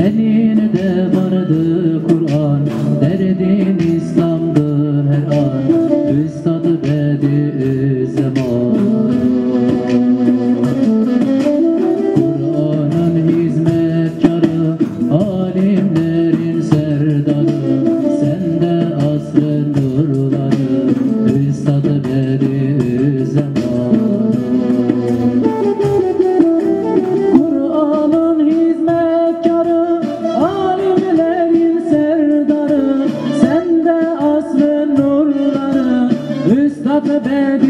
many up a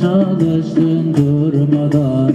çalıştın durmadan,